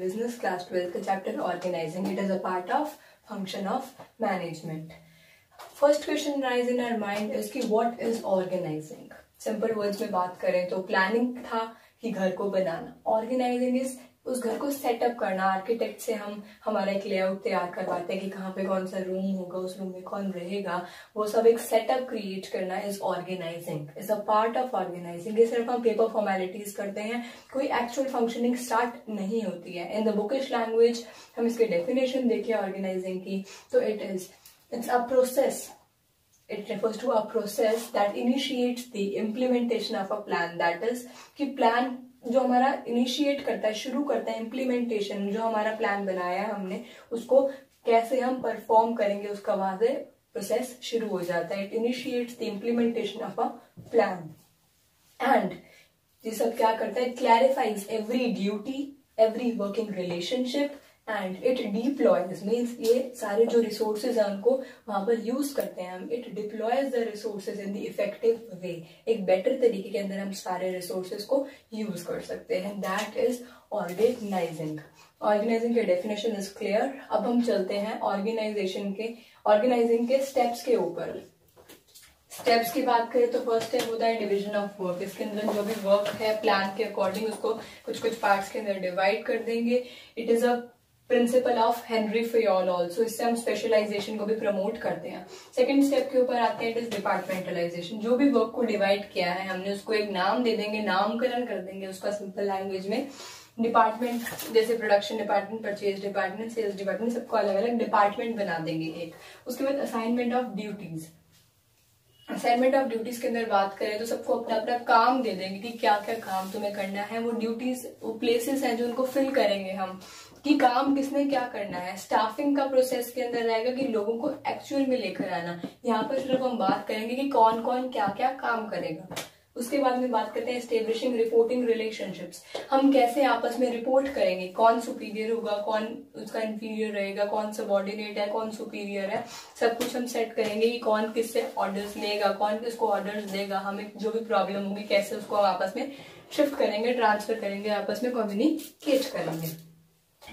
business class 12th chapter organizing. It is a part of function of management. First question rise in our mind is कि what is organizing? Simple words में बात करें तो planning था कि घर को बनाना. Organizing is उस घर को सेटअप करना आर्किटेक्ट से हम, हमारा एक लेआउट तैयार करवाते हैं कि कहाँ पे कौन सा रूम होगा, उस रूम में कौन रहेगा। वो सब एक सेटअप क्रिएट करना is organising is a part of organising ये सिर्फ़ हम पेपर फॉर्मेलिटीज करते हैं, कोई एक्चुअल फंक्शनिंग स्टार्ट नहीं होती है। इन द बुकिश लैंग्वेज हम इसके डेफिनेशन देखें ऑर्गेनाइजिंग की तो it is it's a process it refers to a process that initiates the implementation of a plan. That is, कि plan जो हमारा इनिशिएट करता है, शुरू करता है इम्प्लीमेंटेशन जो हमारा प्लान बनाया है हमने, उसको कैसे हम परफॉर्म करेंगे, उसका वहाँ से प्रोसेस शुरू हो जाता है। It initiates the implementation of a plan and ये सब क्या करता है? Clarifies every duty every working relationship and it deploys means ये सारे जो रिसोर्सेज है उनको वहाँ पर यूज़ करते हैं हम। It deploys the resources in the effective way एक बेटर तरीके के अंदर हम सारे रिसोर्सेज को यूज़ कर सकते हैं। दैट इज़ ऑर्गेनाइजिंग ऑर्गेनाइजिंग के डेफिनेशन इज़ क्लियर अब हम चलते हैं ऑर्गेनाइजेशन के ऑर्गेनाइजिंग के स्टेप्स के ऊपर। स्टेप्स की बात करें तो फ़र्स्ट स्टेप होता है डिवीज़न ऑफ़ वर्क इसके अंदर जो भी वर्क है प्लान के अकॉर्डिंग उसको कुछ कुछ पार्ट्स के अंदर डिवाइड कर देंगे। It is a principle of Henry Fayol also इससे हम स्पेशलाइजेशन को भी प्रमोट करते हैं। सेकेंड स्टेप के ऊपर आते हैं इट इज़ डिपार्टमेंटलाइजेशन जो भी वर्क को डिवाइड किया है, हमने उसको एक नाम दे देंगे, नामकरण कर देंगे उसका सिंपल लैंग्वेज में। डिपार्टमेंट जैसे production department purchase department sales department सबको अलग अलग डिपार्टमेंट बना देंगे एक। उसके बाद assignment of duties assignment of duties के अंदर बात करें तो सबको अपना अपना काम दे देंगे कि क्या क्या काम तुम्हें करना है। वो ड्यूटीज़ वो प्लेसेस हैं जो उनको फिल करेंगे हम। कि काम किसने क्या करना है? स्टाफिंग का प्रोसेस के अंदर रहेगा कि लोगों को एक्चुअल में लेकर आना। यहाँ पर सिर्फ़ हम बात करेंगे कि कौन कौन क्या क्या काम करेगा। उसके बाद में बात करते हैं स्टेब्लिशिंग रिपोर्टिंग रिलेशनशिप्स हम कैसे आपस में रिपोर्ट करेंगे? कौन सुपीरियर होगा, कौन उसका इंफीरियर रहेगा, कौन सबॉर्डिनेट है, कौन सुपीरियर है? सब कुछ हम सेट करेंगे कि कौन किससे ऑर्डर्स लेगा, कौन किसको ऑर्डर्स देगा, हमें जो भी प्रॉब्लम होगी, कैसे उसको आपस में शिफ्ट करेंगे ट्रांसफ़र करेंगे, आपस में कम्युनिकेट करेंगे।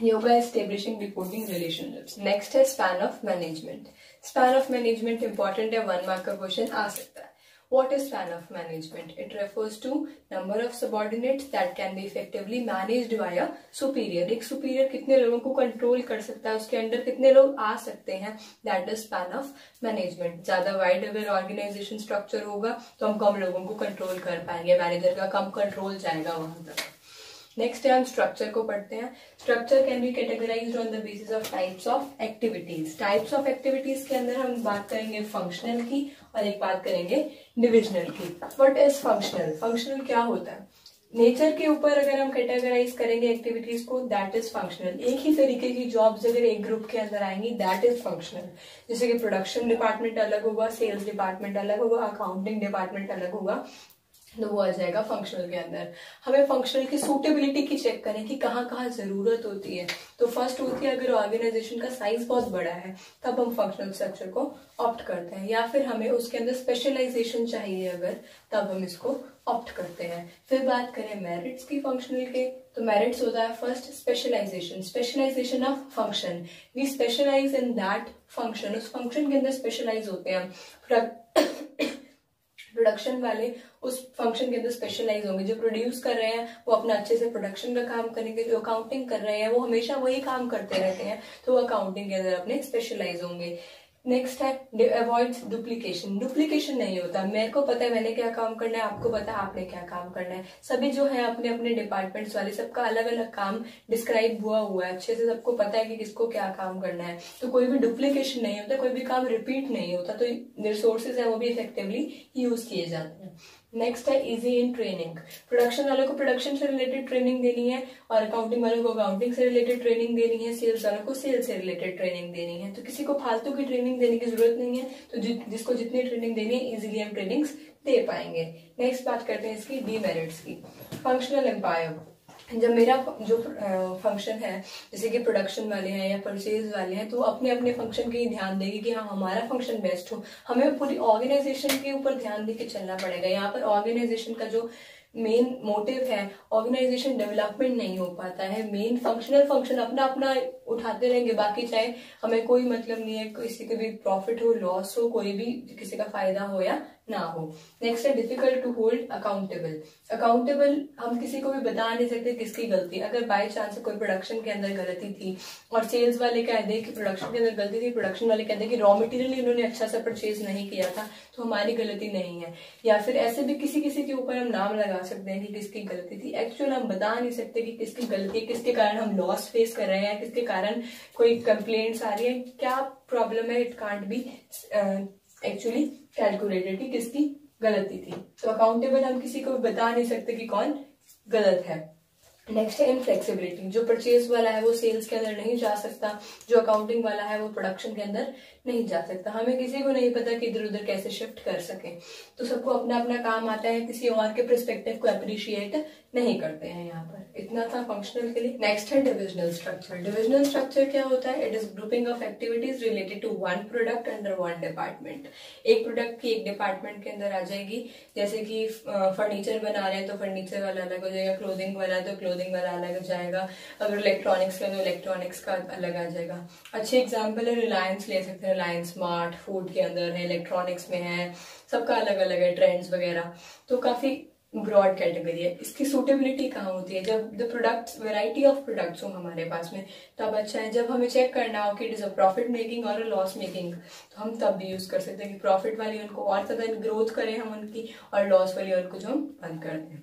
योगा एस्टेब्लिशिंग रिपोर्टिंग रिलेशनशिप्स नेक्स्ट है span of management span of management important है वन मार्क का क्वेश्चन आ सकता है What is span of management? It refers to number of subordinates that can be effectively managed by a superior. एक superior कितने लोगों को control कर सकता है उसके अंदर कितने लोग आ सकते हैं That is span of management. ज़्यादा wide अगर organization structure होगा तो हम कम लोगों को control कर पाएँगे manager का कम control जाएगा वहाँ तक नेक्स्ट है, हम स्ट्रक्चर को पढ़ते हैं। Structure can be categorise on the basis of types of activities types of activities के अंदर हम बात करेंगे फंक्शनल की और एक बात करेंगे डिविजनल की। वट इज़ फंक्शनल फंक्शनल क्या होता है? नेचर के ऊपर अगर हम कैटेगराइज करेंगे एक्टिविटीज़ को दैट इज़ फंक्शनल एक ही तरीके की जॉब्स अगर एक ग्रुप के अंदर आएँगी दैट इज़ फंक्शनल जैसे कि प्रोडक्शन डिपार्टमेंट अलग होगा सेल्स डिपार्टमेंट अलग होगा अकाउंटिंग डिपार्टमेंट अलग होगा। तो वो आ जाएगा फंक्शनल के अंदर। हमें फंक्शनल की सूटेबिलिटी की चेक करें कि कहाँ कहाँ ज़रूरत होती है। तो फ़र्स्ट होती है, अगर ऑर्गेनाइजेशन का साइज़ बहुत बड़ा है, तब हम फंक्शनल स्ट्रक्चर को ऑप्ट करते हैं। या फिर हमें उसके अंदर स्पेशलाइजेशन चाहिए अगर, तब हम इसको ऑप्ट करते हैं। फिर बात करें मेरिट्स की फंक्शनल के तो मेरिट्स होता है first specialisation specialisation of function we specialise in that function उस फ़ंक्शन के अंदर स्पेशलाइज होते हैं। प्रोडक्शन वाले उस फ़ंक्शन के अंदर स्पेशलाइज होंगे। जो प्रोड्यूस कर रहे हैं, वो अपना अच्छे से प्रोडक्शन का काम करेंगे जो अकाउंटिंग कर रहे हैं, वो हमेशा वही काम करते रहते हैं। तो वो अकाउंटिंग के अंदर अपने स्पेशलाइज होंगे। नेक्स्ट है अवॉइड डुप्लीकेशन डुप्लीकेशन नहीं होता। मेरे को पता है मैंने क्या काम करना है, आपको पता है आपने क्या काम करना है। सभी जो है अपने अपने डिपार्टमेंट्स वाले, सबका अलग अलग काम डिस्क्राइब हुआ हुआ है। अच्छे से सबको पता है कि किसको क्या काम करना है। तो कोई भी डुप्लीकेशन नहीं होता, कोई भी काम रिपीट नहीं होता। तो रिसोर्सेज है वो भी इफेक्टिवली यूज़ किए जाते हैं। नेक्स्ट है इजी इन ट्रेनिंग प्रोडक्शन वालों को प्रोडक्शन से रिलेटेड ट्रेनिंग देनी है और अकाउंटिंग वालों को अकाउंटिंग से रिलेटेड ट्रेनिंग देनी है सेल्स वालों को सेल्स से रिलेटेड ट्रेनिंग देनी है। तो किसी को फालतू की ट्रेनिंग देने की ज़रूरत नहीं है तो जि, जिसको जितनी ट्रेनिंग देनी है इजिली हम ट्रेनिंग्स दे पाएँगे। नेक्स्ट बात करते हैं इसकी डीमेरिट्स की। फंक्शनल एम्पायर जब मेरा जो फ़ंक्शन है, जैसे कि प्रोडक्शन वाले हैं या परचेज वाले हैं तो अपने अपने फ़ंक्शन के ही ध्यान देगी कि हाँ हमारा फ़ंक्शन बेस्ट हो। हमें पूरी ऑर्गेनाइजेशन के ऊपर ध्यान दे के चलना पड़ेगा। यहाँ पर ऑर्गेनाइजेशन का जो मेन मोटिव है ऑर्गेनाइजेशन डेवलपमेंट नहीं हो पाता है। मेन फंक्शनल फ़ंक्शन अपना अपना उठाते रहेंगे। बाकी चाहे हमें कोई मतलब नहीं है, किसी के भी प्रॉफिट हो लॉस हो, कोई भी किसी का फ़ायदा हो या ना हो। नेक्स्ट है difficult to hold accountable accountable हम किसी को भी बता नहीं सकते किसकी गलती। अगर बाय चांस कोई प्रोडक्शन के अंदर गलती थी और सेल्स वाले कह दे कि प्रोडक्शन के अंदर गलती थी प्रोडक्शन वाले कहते कि रॉ मटेरियल इन्होंने अच्छा सा परचेज नहीं किया था तो हमारी गलती नहीं है। या फिर ऐसे भी किसी किसी के ऊपर हम नाम लगा सकते हैं कि किसकी गलती थी। एक्चुअल हम बता नहीं सकते कि किसकी गलती है, किसके कारण हम लॉस फेस कर रहे हैं किसके कारण कोई कंप्लेंट्स आ रही है, क्या प्रॉब्लम है? It can't be actually calculated कि किसकी गलती थी। तो अकाउंटेबल हम किसी को बता नहीं सकते कि कौन गलत है। नेक्स्ट है इनफ्लेक्सिबिलिटी जो परचेज वाला है वो सेल्स के अंदर नहीं जा सकता, जो अकाउंटिंग वाला है वो प्रोडक्शन के अंदर नहीं जा सकता। हमें किसी को नहीं पता कि इधर उधर कैसे शिफ्ट कर सके। तो सबको अपना अपना काम आता है, किसी और के परस्पेक्टिव को अप्रिशिएट नहीं करते हैं यहाँ पर। इतना था फंक्शनल के लिए। नेक्स्ट है डिविजनल स्ट्रक्चर डिविजनल स्ट्रक्चर क्या होता है? It is grouping of activities related to one product under one department एक प्रोडक्ट की एक डिपार्टमेंट के अंदर आ जाएगी। जैसे कि फर्नीचर बना रहे हैं तो फर्नीचर वाला अलग हो जाएगा क्लोथिंग वाला तो क्लोथिंग वाला अलग हो जाएगा। अगर इलेक्ट्रॉनिक्स का तो इलेक्ट्रॉनिक्स का अलग आ जाएगा। अच्छे एग्ज़ाम्पल है रिलायंस ले सकते हैं। रिलायंस स्मार्ट फ़ूड के अंदर है इलेक्ट्रॉनिक्स में है। सबका अलग अलग है ट्रेंड्स वगैरह। तो काफ़ी ब्रॉड कैटेगरी है। इसकी सूटेबिलिटी कहाँ होती है? जब the products variety of products हो हमारे पास में, तब अच्छा है। जब हमें चेक करना हो कि it is a profit making और अ लॉस मेकिंग तो हम तब भी यूज़ कर सकते हैं कि प्रॉफिट वाली उनको और ज़्यादा ग्रोथ करें हम उनकी और लॉस वाली उनको जो हम बंद कर दें।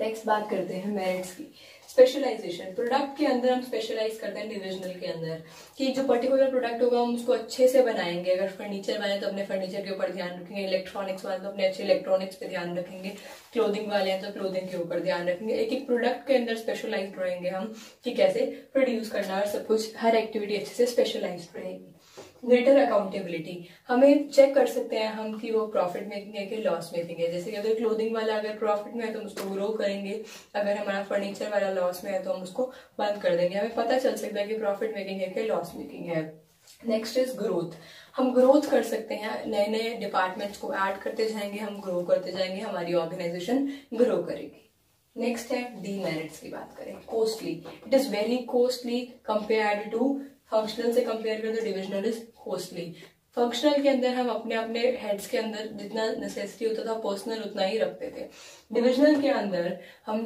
नेक्स्ट बात करते हैं मेरिट्स की। स्पेशलाइजेशन प्रोडक्ट के अंदर हम स्पेशलाइज करते हैं डिविजनल के अंदर। कि जो पर्टिकुलर प्रोडक्ट होगा, हम उसको अच्छे से बनाएँगे। अगर फर्नीचर वाले तो अपने फर्नीचर के ऊपर ध्यान रखेंगे। इलेक्ट्रॉनिक्स वाले तो अपने अच्छे इलेक्ट्रॉनिक्स पे ध्यान रखेंगे। क्लोथिंग वाले हैं तो क्लोथिंग के ऊपर ध्यान रखेंगे। एक एक प्रोडक्ट के अंदर स्पेशलाइज रहेंगे हम, कि कैसे प्रोड्यूस करना और सब कुछ, हर एक्टिविटी अच्छे से स्पेशलाइज रहेगी। ग्रेटर अकाउंटेबिलिटी हमें चेक कर सकते हैं हम कि वो प्रॉफिट मेकिंग है कि लॉस मेकिंग है। जैसे कि अगर क्लोथिंग वाला अगर प्रॉफिट में है तो हम उसको ग्रो करेंगे। अगर हमारा फर्नीचर वाला लॉस में है तो हम उसको बंद कर देंगे। हमें पता चल सकता है कि प्रॉफिट मेकिंग है कि लॉस मेकिंग है। नेक्स्ट इज़ ग्रोथ हम ग्रोथ कर सकते हैं। नए नए डिपार्टमेंट्स को ऐड करते जाएँगे। हम ग्रो करते जाएँगे। हमारी ऑर्गेनाइजेशन ग्रो करेगी। नेक्स्ट है डी मेरिट्स की बात करें। Costly it is very costly compare to functional से कंपेयर करें तो डिविजनल इज़ कॉस्टली फंक्शनल के अंदर हम अपने अपने हेड्स के अंदर जितना नेसेसिटी होता था पर्सनल उतना ही रखते थे. डिविजनल के अंदर हम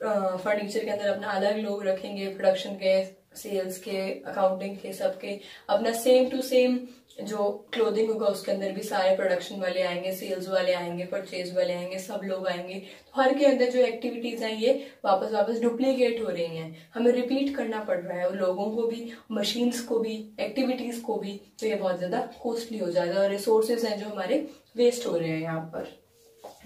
फर्नीचर के अंदर अपना अलग लोग रखेंगे प्रोडक्शन के सेल्स के अकाउंटिंग के सबके अपना सेम टू सेम जो क्लोथिंग होगा, उसके अंदर भी सारे प्रोडक्शन वाले आएँगे सेल्स वाले आएँगे परचेज वाले आएँगे, सब लोग आएँगे। तो हर के अंदर जो एक्टिविटीज़ हैं, ये वापस वापस डुप्लीकेट हो रही हैं। हमें रिपीट करना पड़ रहा है। लोगों को भी मशीन्स को भी एक्टिविटीज़ को भी तो ये बहुत ज़्यादा कॉस्टली हो जाएगा और रिसोर्सेज हैं जो हमारे वेस्ट हो रहे हैं यहाँ पर।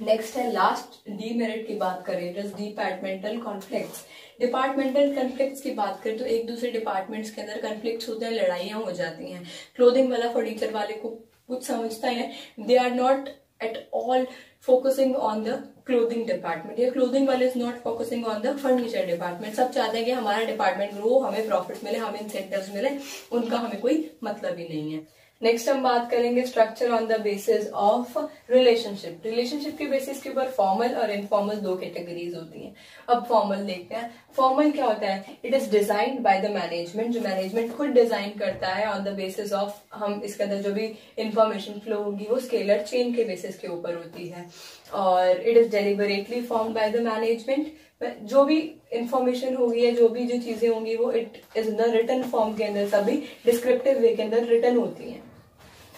नेक्स्ट है लास्ट डी मेरिट की बात करें डिपार्टमेंटल कॉन्फ्लिक्ट डिपार्टमेंटल कन्फ्लिक्ट की बात करें तो एक दूसरे डिपार्टमेंट्स के अंदर कन्फ्लिक्ट होते हैं, लड़ाइयाँ हो जाती हैं। क्लोथिंग वाला फर्नीचर वाले को कुछ समझता है। They are not at all focusing on the clothing department या क्लोथिंग वाले is not focusing on the furniture department सब चाहते हैं कि हमारा डिपार्टमेंट ग्रो हमें प्रॉफिट मिले, हमें इंसेंटिव मिले, उनका हमें कोई मतलब ही नहीं है। नेक्स्ट हम बात करेंगे structure on the basis of relationship relationship के बेसिस के ऊपर फॉर्मल और इनफॉर्मल दो कैटेगरीज होती हैं. अब फॉर्मल देखते हैं. फॉर्मल क्या होता है? It is designed by the management जो मैनेजमेंट खुद डिज़ाइन करता है ऑन द बेसिस ऑफ़ हम इसके अंदर जो भी इंफॉर्मेशन फ्लो होगी, वो स्केलर चेन के बेसिस के ऊपर होती है. और it is deliberately form by the management जो भी इंफॉर्मेशन होगी या जो भी जो चीज़ें होंगी, वो it is the written form के अंदर सभी डिस्क्रिप्टिव वे के अंदर रिटर्न होती हैं.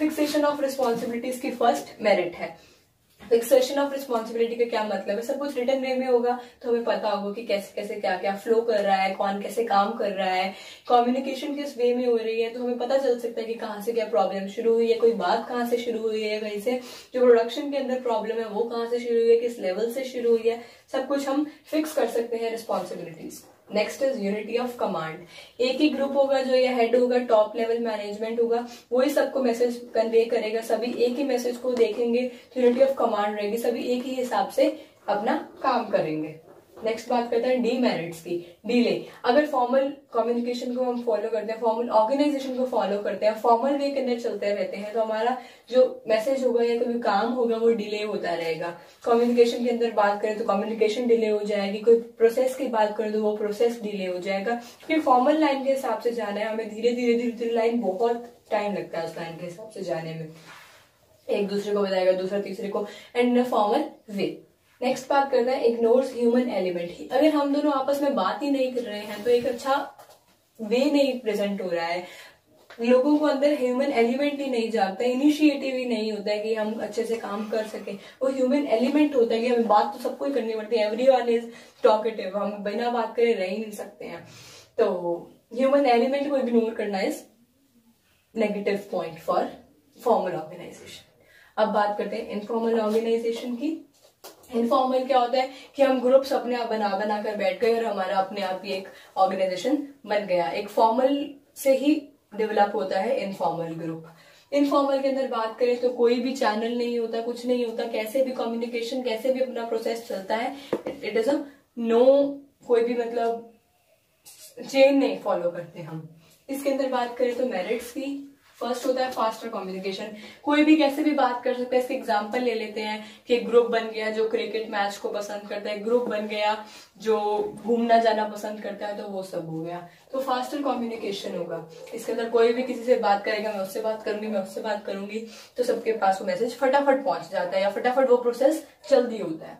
फिक्सेशन ऑफ़ रिस्पॉन्सिबिलिटीज की फ़र्स्ट मेरिट है। फिक्सेशन ऑफ़ रिस्पॉन्सिबिलिटी का क्या मतलब है? सब कुछ रिटर्न वे में होगा तो हमें पता होगा कि कैसे कैसे क्या क्या फ्लो कर रहा है, कौन कैसे काम कर रहा है। कम्युनिकेशन किस वे में हो रही है? तो हमें पता चल सकता है कि कहाँ से क्या प्रॉब्लम शुरू हुई है, कोई बात कहाँ से शुरू हुई है, कहीं से जो प्रोडक्शन के अंदर प्रॉब्लम है, वो कहाँ से शुरू हुई है, किस लेवल से शुरू हुई है। सब कुछ हम फिक्स कर सकते हैं responsibilities next is unity of command एक ही ग्रुप होगा जो ये हेड होगा टॉप लेवल मैनेजमेंट होगा, वही सबको मैसेज कन्वे करेगा। सभी एक ही मैसेज को देखेंगे यूनिटी ऑफ़ कमांड रहेगी। सभी एक ही हिसाब से अपना काम करेंगे। नेक्स्ट बात करते हैं डीमेरिट्स की डिले अगर फॉर्मल कम्युनिकेशन को हम फॉलो करते हैं फॉर्मल ऑर्गेनाइजेशन को फॉलो करते हैं फॉर्मल वे के अंदर चलते रहते हैं तो हमारा जो मैसेज होगा या कोई काम होगा, वो डिले होता रहेगा. कम्युनिकेशन के अंदर बात करें तो कम्युनिकेशन डिले हो जाएगी, कोई प्रोसेस की बात करें तो वो प्रोसेस डिले हो जाएगा. क्योंकि फॉर्मल लाइन के हिसाब से जाना है, हमें धीरे धीरे धीरे धीरे लाइन बहुत टाइम लगता है उस लाइन के हिसाब से जाने में. एक दूसरे को बताएगा, दूसरा तीसरे को. एंड फॉर्मल वे नेक्स्ट बात करते हैं इग्नोर्स ह्यूमन एलिमेंट ही। अगर हम दोनों आपस में बात ही नहीं कर रहे हैं तो एक अच्छा वे नहीं प्रेजेंट हो रहा है। लोगों को अंदर ह्यूमन एलिमेंट ही नहीं जागता इनिशिएटिव ही नहीं होता है कि हम अच्छे से काम कर सके। वो ह्यूमन एलिमेंट होता है कि हमें बात तो सबको ही करनी पड़ती है। एवरी वन इज़ टॉकेटिव हम बिना बात करे रह ही नहीं सकते हैं। तो ह्यूमन एलिमेंट को इग्नोर करना is negative point for formal organization अब बात करते हैं इनफॉर्मल ऑर्गेनाइजेशन की। इनफॉर्मल क्या होता है कि हम ग्रुप्स अपने आप बना बना कर बैठ गए और हमारा अपने आप ही एक ऑर्गेनाइजेशन बन गया। एक फॉर्मल से ही डेवलप होता है इनफॉर्मल ग्रुप इनफॉर्मल के अंदर बात करें तो कोई भी चैनल नहीं होता, कुछ नहीं होता, कैसे भी कम्युनिकेशन कैसे भी अपना प्रोसेस चलता है इट इज़ अ नो कोई भी मतलब चेन नहीं फॉलो करते हम। इसके अंदर बात करें तो मेरिट्स की फ़र्स्ट होता है फास्टर कम्युनिकेशन कोई भी कैसे भी बात कर सकता है, इसके एग्ज़ाम्पल ले लेते हैं कि ग्रुप बन गया जो क्रिकेट मैच को पसंद करता है ग्रुप बन गया जो घूमना जाना पसंद करता है तो वो सब हो गया। तो फास्टर कम्युनिकेशन होगा। इसके अंदर कोई भी किसी से बात करेगा, मैं उससे बात करूँगी, मैं उससे बात करूँगी तो सबके पास वो मैसेज फटाफट पहुँच जाता है या फटाफट वो प्रोसेस जल्दी होता है।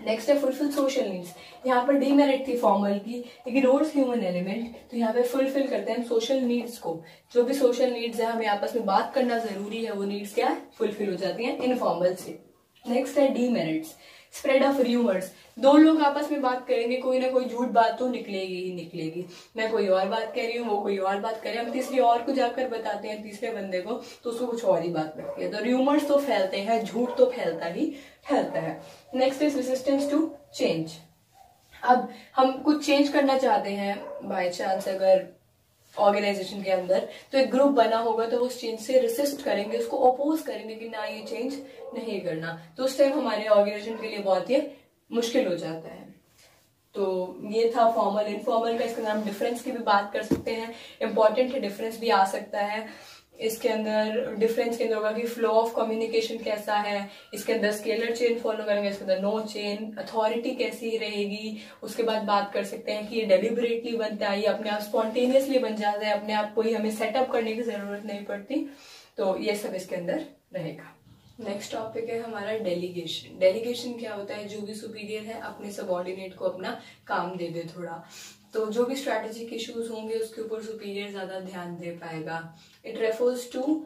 नेक्स्ट है फुलफिल सोशल नीड्स यहाँ पर डीमेरिट थी फॉर्मल की लेकिन इग्नोर्स ह्यूमन एलिमेंट तो यहाँ पे फुलफिल करते हैं सोशल नीड्स को. जो भी सोशल नीड्स है, हमें आपस में बात करना ज़रूरी है, वो नीड्स क्या है? फुलफिल हो जाती हैं इनफॉर्मल से. नेक्स्ट है डीमेरिट्स स्प्रेड ऑफ़ र्यूमर्स दो लोग आपस में बात करेंगे, कोई ना कोई झूठ बात तो निकलेगी ही निकलेगी। मैं कोई और बात कह रही हूँ, वो कोई और बात कर रहे हैं। हम तीसरी और को जाकर बताते हैं, तीसरे बंदे को तो उसको कुछ और ही बात लगती है। तो र्यूमर्स तो फैलते हैं, झूठ तो फैलता ही फैलता है। Next is resistance to change अब हम कुछ चेंज करना चाहते हैं बाय चांस अगर ऑर्गेनाइजेशन के अंदर तो एक ग्रुप बना होगा तो वो उस चेंज से रिसिस्ट करेंगे, उसको अपोज करेंगे कि ना ये चेंज नहीं करना। तो उस टाइम हमारे ऑर्गेनाइजेशन के लिए बहुत ही मुश्किल हो जाता है। तो ये था फॉर्मल इनफॉर्मल का, इसके अंदर हम डिफरेंस की भी बात कर सकते हैं। इंपॉर्टेंट डिफरेंस भी आ सकता है। इसके अंदर डिफरेंस के अंदर होगा कि फ्लो ऑफ़ कम्युनिकेशन कैसा है, इसके अंदर स्केलर चेन फॉलो करेंगे, इसके अंदर नो चेन अथॉरिटी कैसी रहेगी, उसके बाद बात कर सकते हैं कि ये डेलिबरेटली बनता है, ये अपने आप स्पॉन्टेनियसली बन जाता है, अपने आप कोई हमें सेटअप करने की ज़रूरत नहीं पड़ती तो ये सब इसके अंदर रहेगा। नेक्स्ट टॉपिक है हमारा डेलीगेशन डेलीगेशन क्या होता है? जो भी सुपीरियर है, अपने सबॉर्डिनेट को अपना काम दे दे थोड़ा। तो जो भी स्ट्रैटेजिक इश्यूज़ होंगे, उसके ऊपर सुपीरियर ज़्यादा ध्यान दे पाएगा। It refers to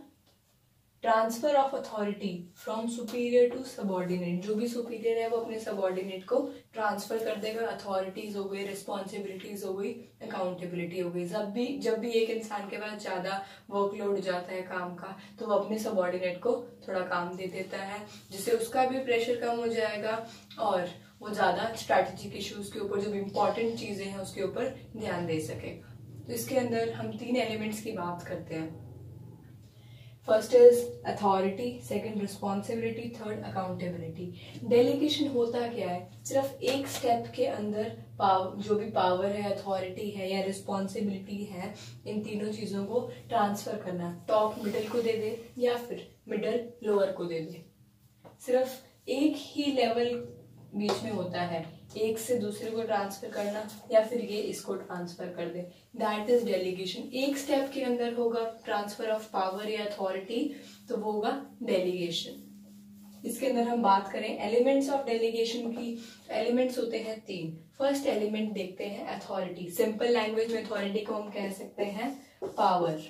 transfer of authority from superior to subordinate जो भी सुपीरियर है, वो अपने सबॉर्डिनेट को ट्रांसफ़र कर देगा। अथॉरिटीज हो गई रिस्पॉन्सिबिलिटीज हो गई अकाउंटेबिलिटी हो गई। जब भी जब भी एक इंसान के पास ज़्यादा वर्कलोड जाता है काम का तो वो अपने सबॉर्डिनेट को थोड़ा काम दे देता है, जिससे उसका भी प्रेशर कम हो जाएगा और वो ज़्यादा स्ट्रैटेजिक इश्यूज़ के ऊपर जो भी इंपॉर्टेंट चीज़ें हैं उसके ऊपर ध्यान दे सके। तो इसके अंदर हम तीन एलिमेंट्स की बात करते हैं। First is authority second responsibility third accountability delegation होता क्या है? सिर्फ़ एक स्टेप के अंदर जो भी पावर है अथॉरिटी है या रिस्पॉन्सिबिलिटी है, इन तीनों चीज़ों को ट्रांसफ़र करना। टॉप मिडिल को दे दे या फिर मिडिल लोअर को दे दे। सिर्फ़ एक ही लेवल बीच में होता है। एक से दूसरे को ट्रांसफ़र करना या फिर ये इसको ट्रांसफ़र कर दे। दैट इज़ डेलीगेशन एक स्टेप के अंदर होगा ट्रांसफ़र ऑफ़ पावर या अथॉरिटी तो वो होगा डेलीगेशन इसके अंदर हम बात करें एलिमेंट्स ऑफ़ डेलीगेशन की। एलिमेंट्स होते हैं तीन। फ़र्स्ट एलिमेंट देखते हैं अथॉरिटी सिंपल लैंग्वेज में अथॉरिटी को हम कह सकते हैं पावर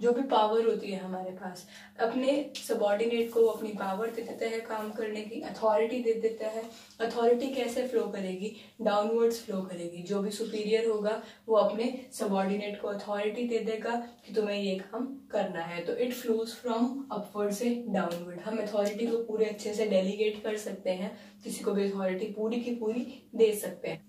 जो भी पावर होती है हमारे पास, अपने सबॉर्डिनेट को अपनी पावर दे देता है काम करने की अथॉरिटी दे देता है। अथॉरिटी कैसे फ्लो करेगी? डाउनवर्ड्स फ्लो करेगी। जो भी सुपीरियर होगा, वो अपने सबॉर्डिनेट को अथॉरिटी दे देगा कि तुम्हें ये काम करना है। तो इट फ्लोज फ्रॉम अपवर्ड से डाउनवर्ड हम अथॉरिटी को पूरे अच्छे से डेलीगेट कर सकते हैं, किसी को भी अथॉरिटी पूरी की पूरी दे सकते हैं।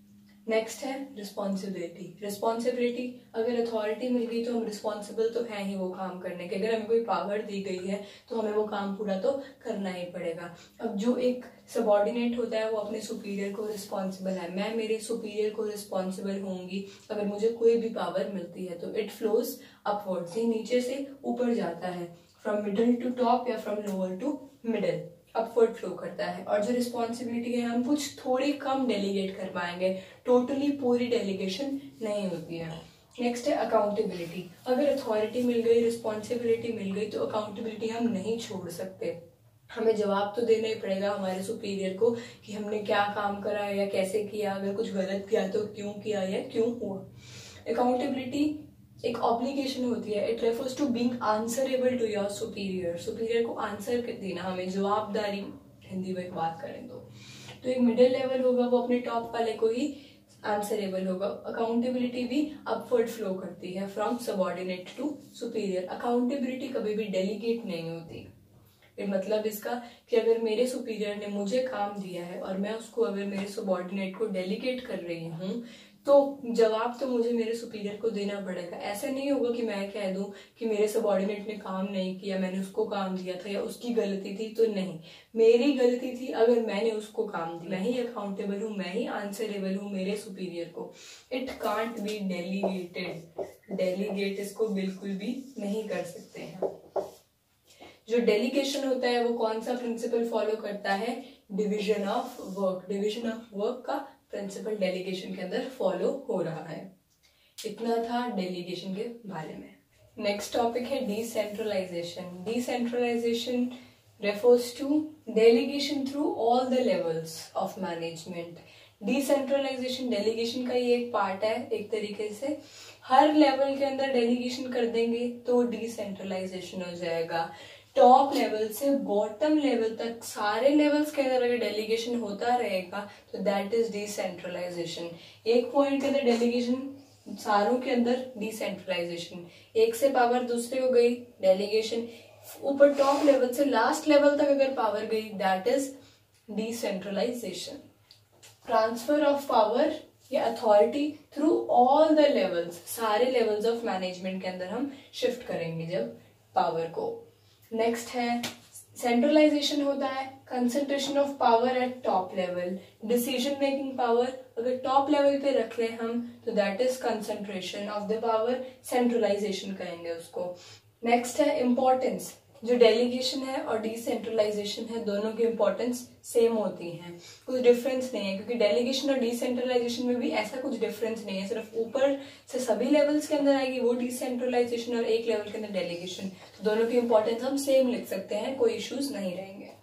नेक्स्ट है रिस्पॉन्सिबिलिटी रिस्पॉन्सिबिलिटी अगर अथॉरिटी मिल गई तो हम रिस्पॉन्सिबल तो है ही वो काम करने के। अगर हमें कोई पावर दी गई है तो हमें वो काम पूरा तो करना ही पड़ेगा। अब जो एक सबॉर्डिनेट होता है, वो अपने सुपीरियर को रिस्पॉन्सिबल है। मैं मेरे सुपीरियर को रिस्पॉन्सिबल होंगी अगर मुझे कोई भी पावर मिलती है तो इट फ्लोज अपवर्ड ये नीचे से ऊपर जाता है। फ्रॉम मिडल टू टॉप या from lower to middle upward flow करता है। और जो रिस्पॉन्सिबिलिटी है, हम कुछ थोड़ी कम डेलीगेट कर पाएँगे। टोटली पूरी डेलीगेशन नहीं होती है। नेक्स्ट है अकाउंटेबिलिटी अगर अथॉरिटी मिल गई रिस्पॉन्सिबिलिटी मिल गई तो अकाउंटेबिलिटी हम नहीं छोड़ सकते। हमें जवाब तो देना ही पड़ेगा हमारे सुपीरियर को कि हमने क्या काम करा या कैसे किया। अगर कुछ गलत किया तो क्यों किया या क्यों हुआ। अकाउंटेबिलिटी एक ऑब्लिगेशन होती है it refers to being answerable to your superior superior को आंसर देना, हमें जवाबदारी हिंदी में बात करें तो। तो एक मिडिल लेवल होगा, वो अपने टॉप वाले को ही आंसरेबल होगा। अकाउंटेबिलिटी भी अपवर्ड फ्लो करती है from subordinate to superior accountability कभी भी डेलीगेट नहीं होती। फिर मतलब इसका कि अगर मेरे सुपीरियर ने मुझे काम दिया है और मैं उसको, अगर मेरे सबॉर्डिनेट को डेलीगेट कर रही हूँ तो जवाब तो मुझे मेरे सुपीरियर को देना पड़ेगा। ऐसा नहीं होगा कि मैं कह दूँ कि मेरे सबॉर्डिनेट ने काम नहीं किया, मैंने उसको काम दिया था या उसकी गलती थी तो नहीं। मेरी गलती थी अगर मैंने उसको काम दिया। मैं ही अकाउंटेबल हूँ, मैं ही आंसरेबल हूँ मेरे सुपीरियर को। It can't be delegated delegate इसको बिल्कुल भी नहीं कर सकते हैं। जो डेलीगेशन होता है, वो कौन सा प्रिंसिपल फॉलो करता है? Division of work division of work का प्रिंसिपल डेलीगेशन के अंदर फॉलो हो रहा है। इतना था डेलीगेशन के बारे में। नेक्स्ट टॉपिक है decentralization decentralization refers to delegation through all the levels of management decentralization delegation का ये एक पार्ट है, एक तरीके से। हर लेवल के अंदर डेलीगेशन कर देंगे तो डिसेंट्रलाइजेशन हो जाएगा। टॉप लेवल से बॉटम लेवल तक सारे लेवल्स के अंदर अगर डेलीगेशन होता रहेगा तो दैट इज़ डिसेंट्रलाइजेशन एक पॉइंट के अंदर डेलीगेशन सारों के अंदर डिसेंट्रलाइजेशन एक से पावर दूसरे को गई डेलीगेशन ऊपर टॉप लेवल से लास्ट लेवल तक अगर पावर गई that is decentralization transfer of power या authority through all the levels सारे लेवल्स ऑफ़ मैनेजमेंट के अंदर हम शिफ्ट करेंगे जब पावर को. नेक्स्ट है सेंट्रलाइजेशन होता है concentration of power at top level decision making power अगर टॉप लेवल पे रख ले हम तो that is concentration of the power centralization कहेंगे उसको. नेक्स्ट है इंपॉर्टेंस जो डेलीगेशन है और डिसेंट्रलाइजेशन है, दोनों की इंपॉर्टेंस सेम होती है। कुछ डिफरेंस नहीं है, क्योंकि डेलीगेशन और डिसेंट्रलाइजेशन में भी ऐसा कुछ डिफरेंस नहीं है। सिर्फ़ ऊपर से सभी लेवल्स के अंदर आएगी, वो डिसेंट्रलाइजेशन और एक लेवल के अंदर डेलीगेशन तो दोनों की इंपॉर्टेंस हम सेम लिख सकते हैं, कोई इश्यूज़ नहीं रहेंगे।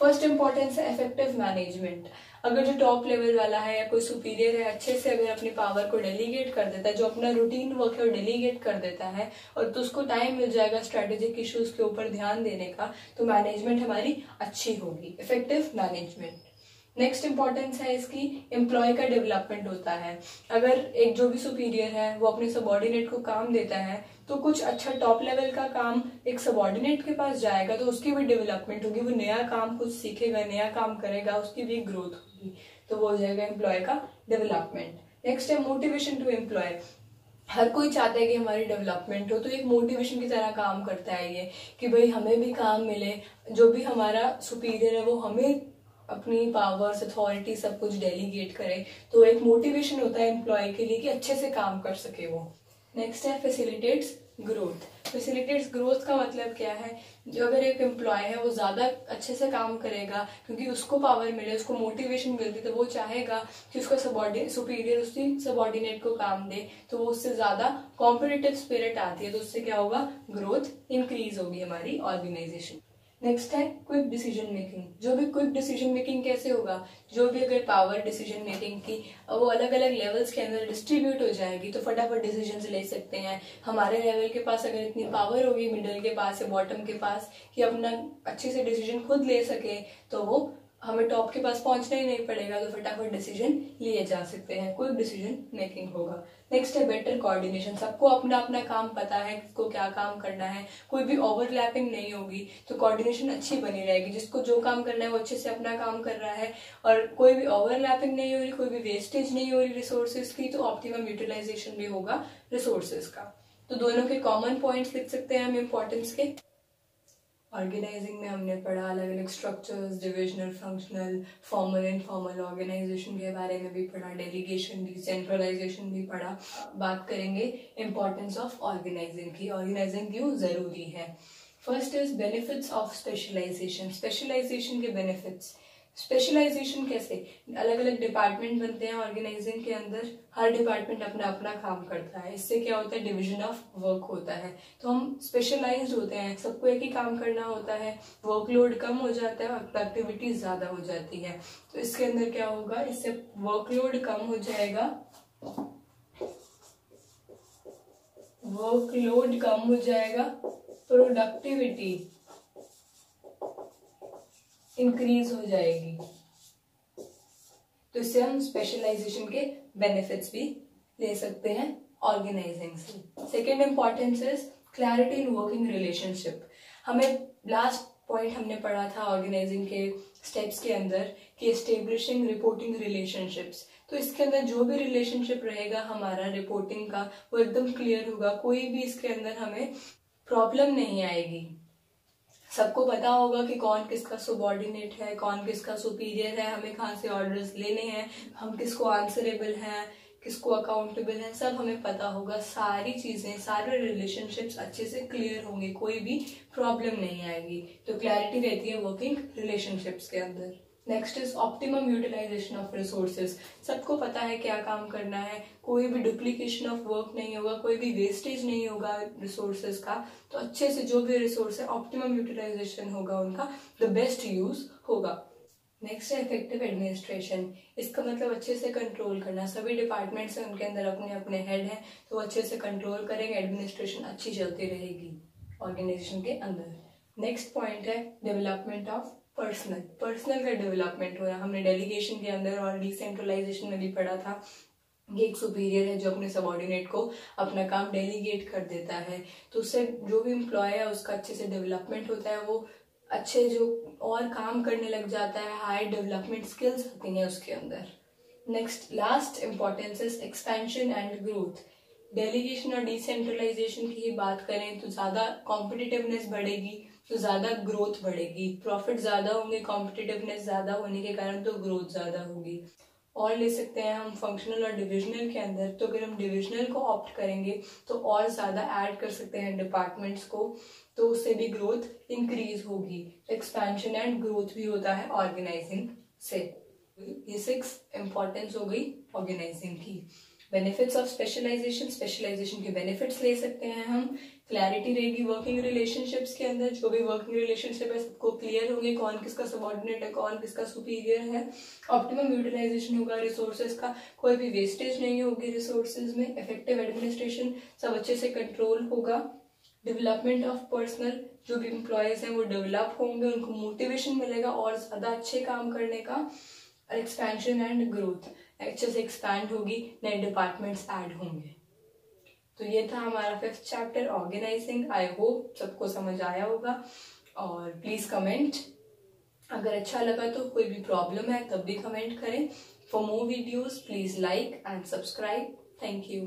फ़र्स्ट इंपॉर्टेंस है इफ़ेक्टिव मैनेजमेंट अगर जो टॉप लेवल वाला है या कोई सुपीरियर है, अच्छे से अगर अपनी पावर को डेलीगेट कर देता है, जो अपना रूटीन वर्क है डेलीगेट कर देता है, और तो उसको टाइम मिल जाएगा स्ट्रेटेजिक इश्यूज़ के ऊपर ध्यान देने का तो मैनेजमेंट हमारी अच्छी होगी। इफ़ेक्टिव मैनेजमेंट नेक्स्ट इंपॉर्टेंस है इसकी एम्प्लॉय का डेवलपमेंट होता है। अगर एक जो भी सुपीरियर है, वो अपने सबॉर्डिनेट को काम देता है तो कुछ अच्छा टॉप लेवल का काम एक सबॉर्डिनेट के पास जाएगा तो उसकी भी डेवलपमेंट होगी। वो नया काम कुछ सीखेगा, नया काम करेगा, उसकी भी ग्रोथ होगी। तो वो हो जाएगा एम्प्लॉय का डेवलपमेंट नेक्स्ट है मोटिवेशन टू एम्प्लॉय हर कोई चाहता है कि हमारी डेवलपमेंट हो तो एक मोटिवेशन की तरह काम करता है ये, कि भाई हमें भी काम मिले, जो भी हमारा सुपीरियर है, वो हमें अपनी पावर्स अथॉरिटी सब कुछ डेलीगेट करे। तो एक मोटिवेशन होता है एम्प्लॉय के लिए कि अच्छे से काम कर सके वो। नेक्स्ट है फैसिलिटेट्स ग्रोथ फैसिलिटेट्स ग्रोथ का मतलब क्या है? जो अगर एक एम्प्लॉय है, वो ज़्यादा अच्छे से काम करेगा, क्योंकि उसको पावर मिले, उसको मोटिवेशन मिलती तो वो चाहेगा कि उसका सबॉर्डिनेट सुपीरियर उसकी सबॉर्डिनेट को काम दे तो वो उससे ज़्यादा कॉम्पिटेटिव स्पिरिट आती है तो उससे क्या होगा? ग्रोथ इंक्रीज होगी हमारी ऑर्गेनाइजेशन नेक्स्ट है क्विक डिसीज़न मेकिंग जो भी क्विक डिसीज़न मेकिंग कैसे होगा? जो भी अगर पावर डिसीज़न मेकिंग की वो अलग अलग लेवल्स के अंदर डिस्ट्रीब्यूट हो जाएगी तो फटाफट डिसीज़न ले सकते हैं। हमारे लेवल के पास अगर इतनी पावर होगी मिडल के पास या बॉटम के पास, कि अपना अच्छे से डिसीज़न खुद ले सके तो वो हमें टॉप के पास पहुँचना ही नहीं पड़ेगा तो फटाफट डिसीज़न लिए जा सकते हैं। क्विक डिसीज़न मेकिंग होगा। नेक्स्ट है बेटर कोऑर्डिनेशन सबको अपना अपना काम पता है, किसको क्या काम करना है। कोई भी ओवरलैपिंग नहीं होगी तो कोऑर्डिनेशन अच्छी बनी रहेगी। जिसको जो काम करना है, वो अच्छे से अपना काम कर रहा है। और कोई भी ओवरलैपिंग नहीं हो रही, कोई भी वेस्टेज नहीं हो रही रिसोर्सेज की तो ऑप्टिमम यूटिलाइजेशन भी होगा रिसोर्सेज का। तो दोनों के कॉमन पॉइंट्स लिख सकते हैं हम इम्पोर्टेंस के। ऑर्गेनाइजिंग में हमने पढ़ा अलग अलग structures divisional functional formal informal organization के बारे में भी पढ़ा डेलीगेशन डिसेंट्रलाइजेशन भी पढ़ा। बात करेंगे इम्पोर्टेंस ऑफ़ ऑर्गेनाइजिंग की। ऑर्गेनाइजिंग क्यों ज़रूरी है? First is benefits of specialization specialization के बेनिफिट्स स्पेशलाइजेशन कैसे? अलग अलग डिपार्टमेंट बनते हैं ऑर्गेनाइजिंग के अंदर हर डिपार्टमेंट अपना अपना काम करता है। इससे क्या होता है? डिवीज़न ऑफ़ वर्क होता है। तो हम स्पेशलाइज्ड होते हैं। सबको एक ही काम करना होता है। वर्कलोड कम हो जाता है और प्रोडक्टिविटी ज़्यादा हो जाती है। तो इसके अंदर क्या होगा? इससे वर्कलोड कम हो जाएगा। वर्कलोड कम हो जाएगा। प्रोडक्टिविटी इंक्रीज हो जाएगी। तो इससे हम स्पेशलाइजेशन के बेनिफिट्स भी ले सकते हैं ऑर्गेनाइजिंग से। Second importance is clarity in working relationship हमें लास्ट पॉइंट हमने पढ़ा था ऑर्गेनाइजिंग के स्टेप्स के अंदर कि एस्टेब्लिशिंग रिपोर्टिंग रिलेशनशिप्स तो इसके अंदर जो भी रिलेशनशिप रहेगा, हमारा रिपोर्टिंग का वो एकदम क्लियर होगा। कोई भी इसके अंदर हमें प्रॉब्लम नहीं आएगी। सबको पता होगा कि कौन किसका सुबॉर्डिनेट है, कौन किसका सुपीरियर है, हमें कहाँ से ऑर्डर्स लेने हैं, हम किसको आंसरेबल हैं, किसको अकाउंटेबल है, सब हमें पता होगा। सारी चीज़ें, सारे रिलेशनशिप्स अच्छे से क्लियर होंगे, कोई भी प्रॉब्लम नहीं आएगी। तो क्लैरिटी रहती है वर्किंग रिलेशनशिप्स के अंदर। Next is optimum utilization of resources सबको पता है क्या काम करना है। कोई भी डुप्लीकेशन ऑफ़ वर्क नहीं होगा, कोई भी वेस्टेज नहीं होगा रिसोर्सेज का। तो अच्छे से जो भी रिसोर्स है ऑप्टिमम यूटिलाइजेशन होगा उनका। द बेस्ट यूज़ होगा। नेक्स्ट है इफ़ेक्टिव एडमिनिस्ट्रेशन इसका मतलब अच्छे से कंट्रोल करना। सभी डिपार्टमेंट्स हैं, उनके अंदर अपने अपने हेड हैं तो अच्छे से कंट्रोल करेंगे एडमिनिस्ट्रेशन अच्छी चलती रहेगी ऑर्गेनाइजेशन के अंदर। नेक्स्ट पॉइंट है डेवलपमेंट ऑफ़ पर्सनल पर्सनल का डेवलपमेंट हो रहा हमने डेलीगेशन के अंदर और डिसेंट्रलाइजेशन में भी पढ़ा था ये एक सुपीरियर है जो अपने सबॉर्डिनेट को अपना काम डेलीगेट कर देता है। तो उससे जो भी एम्प्लॉय है, उसका अच्छे से डेवलपमेंट होता है। वो अच्छे जो और काम करने लग जाता है हाई डेवलपमेंट स्किल्स होती हैं उसके अंदर। Next last importance is expansion and growth delegation और डिसेंट्रलाइजेशन की ही बात करें तो ज़्यादा कॉम्पिटिटिवनेस बढ़ेगी। तो ज़्यादा ग्रोथ बढ़ेगी। प्रॉफिट ज़्यादा होंगे कॉम्पिटिटिवनेस ज़्यादा होने के कारण तो ग्रोथ ज़्यादा होगी। और ले सकते हैं हम फंक्शनल और डिविजनल के अंदर। तो अगर हम डिविजनल को ऑप्ट करेंगे तो और ज़्यादा ऐड कर सकते हैं डिपार्टमेंट्स को। तो उससे भी ग्रोथ इंक्रीज होगी। एक्सपेंशन एंड ग्रोथ भी होता है ऑर्गेनाइजिंग से। ये सिक्स इंपॉर्टेंस हो गई ऑर्गेनाइजिंग की। बेनिफिट्स ऑफ़ स्पेशलाइजेशन स्पेशलाइजेशन के बेनिफिट्स ले सकते हैं हम। क्लैरिटी रहेगी वर्किंग रिलेशनशिप्स के अंदर, जो भी वर्किंग रिलेशनशिप है, सबको क्लियर होंगे, कौन किसका सबॉर्डिनेट है, कौन किसका सुपीरियर है। ऑप्टिमम यूटिलाइजेशन होगा रिसोर्सेज का। कोई भी वेस्टेज नहीं होगी रिसोर्सेज में। इफ़ेक्टिव एडमिनिस्ट्रेशन सब अच्छे से कंट्रोल होगा। डेवलपमेंट ऑफ़ पर्सनल जो भी एम्प्लॉयज़ हैं, वो डेवलप होंगे, उनको मोटिवेशन मिलेगा और ज़्यादा अच्छे काम करने का। एक्सपेंशन एंड ग्रोथ अच्छे से एक्सपैंड होगी, नए डिपार्टमेंट्स ऐड होंगे। तो ये था हमारा fifth chapter organizing I hope सबको समझ आया होगा। और प्लीज़ कमेंट अगर अच्छा लगा तो कोई भी प्रॉब्लम है, तब भी कमेंट करें। For more videos please like and subscribe thank you